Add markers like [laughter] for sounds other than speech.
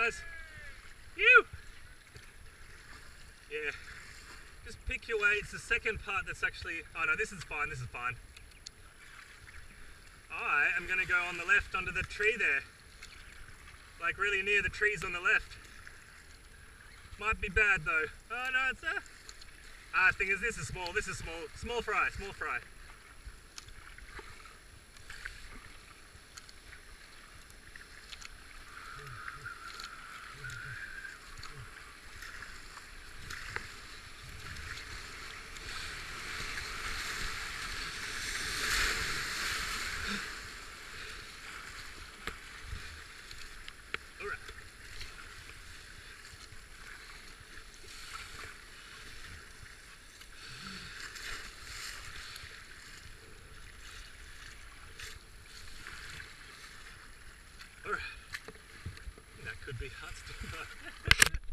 guys. You. Yeah. Just pick your way. It's the second part that's actually. Oh no, this is fine. This is fine. I am going to go on the left under the tree there. Like really near the trees on the left. Might be bad though. Oh no, it's a. Ah, thing is, this is small. This is small. Small fry. Small fry. big hut. [laughs]